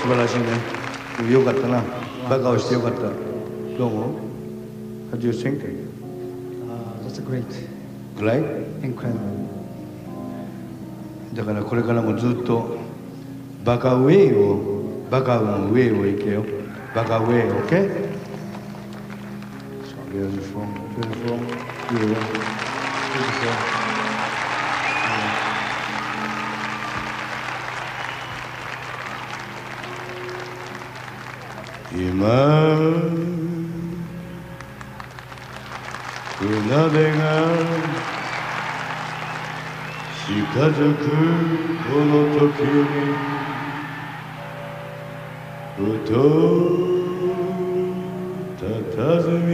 素晴らしいねよかったなバカをしてよかったどうも How do you think? Uh, that's great, Right? incredible. だからこれからもずっとバカウェイをバカのウェイを行けよバカウェイ OK? So beautiful, beautiful, beautiful, beautiful. 船出が近づくこの時にふと佇み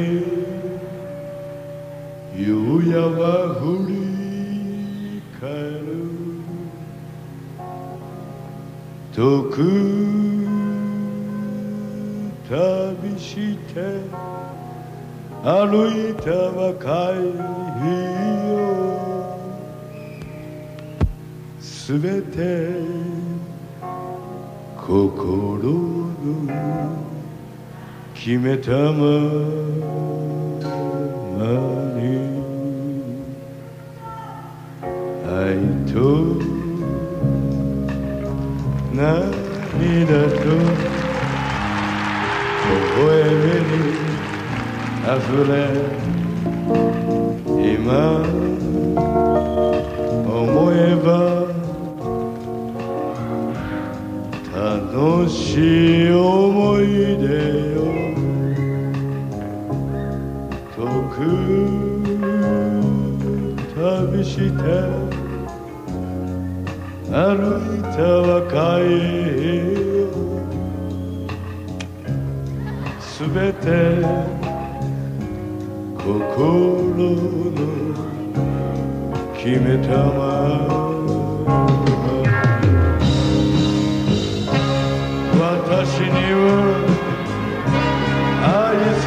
夕山振り返る。遠く旅して歩いたばかりよすべて心の決めたままに愛と涙と溢れ今思えば楽しい思い出よ。遠く旅して歩いた若いよすべて心の決めたまま私には愛す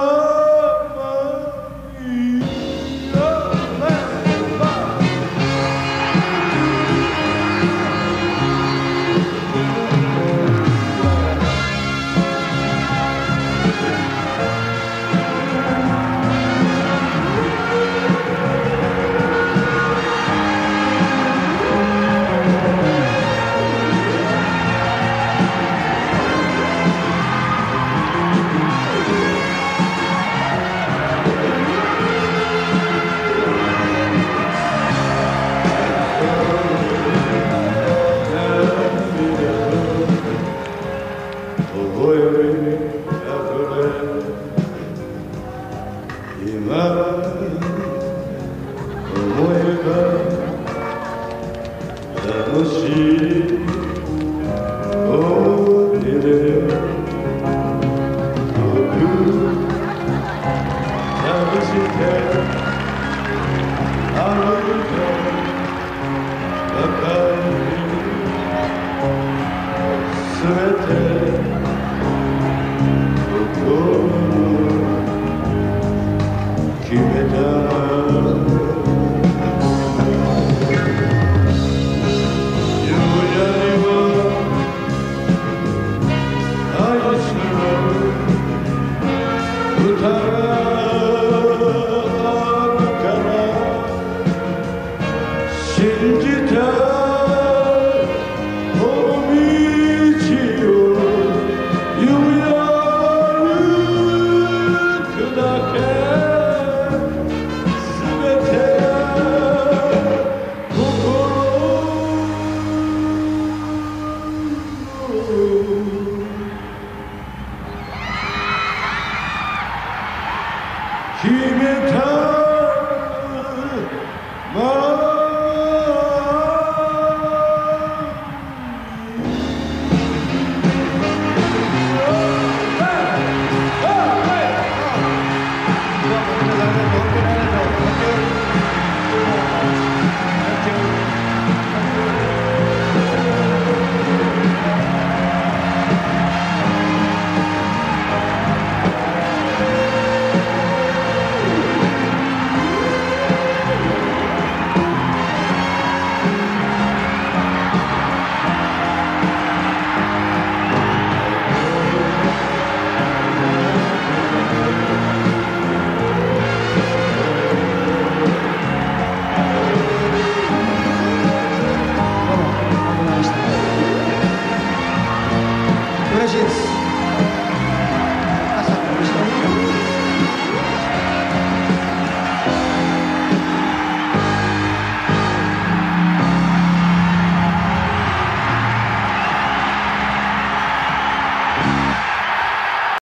love